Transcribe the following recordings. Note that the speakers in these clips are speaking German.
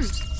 Emily?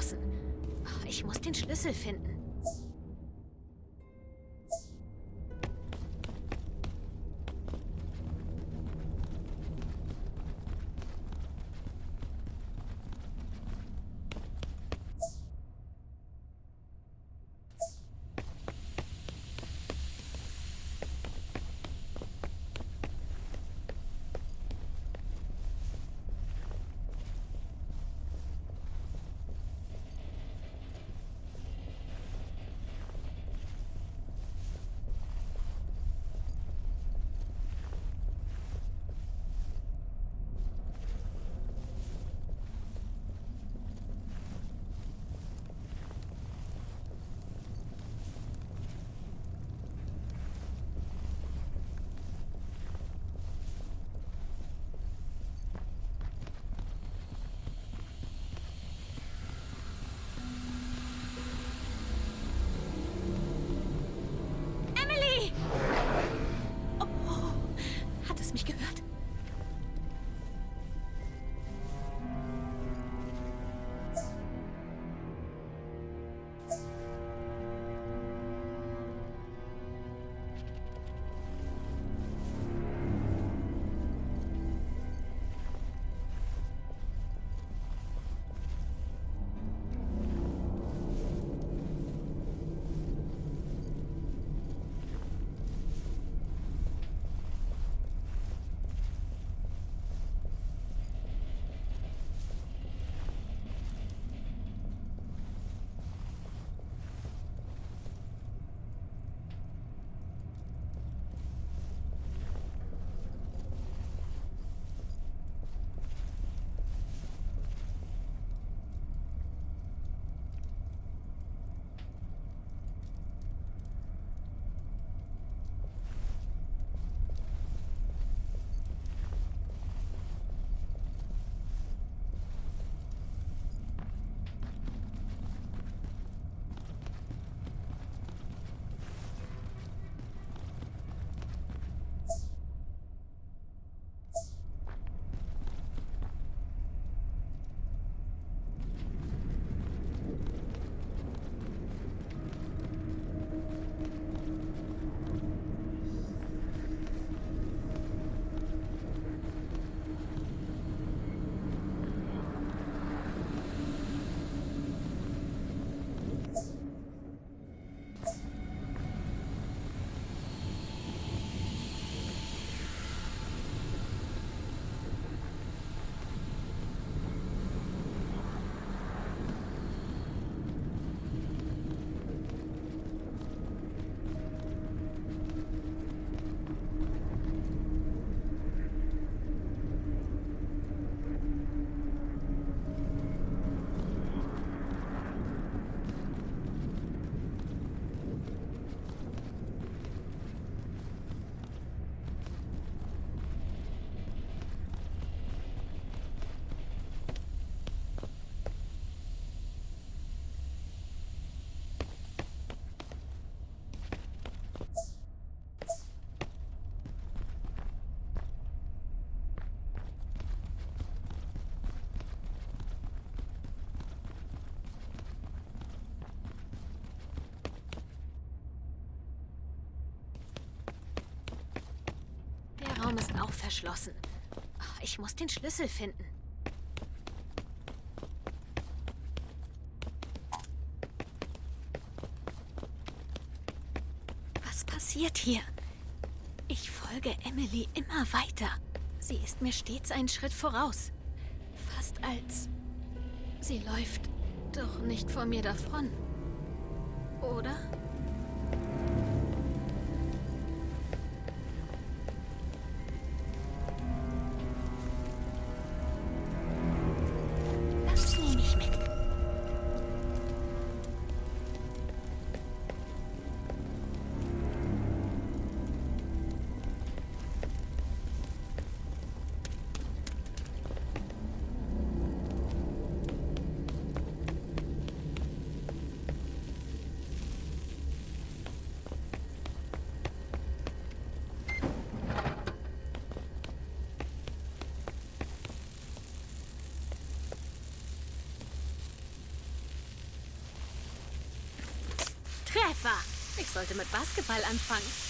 Oh, Ich muss den Schlüssel finden. Auch verschlossen. Ich muss den Schlüssel finden. Was passiert hier? Ich folge Emily immer weiter. Sie ist mir stets einen Schritt voraus. Fast als... Sie läuft doch nicht vor mir davon. Oder? Sollte mit Basketball anfangen.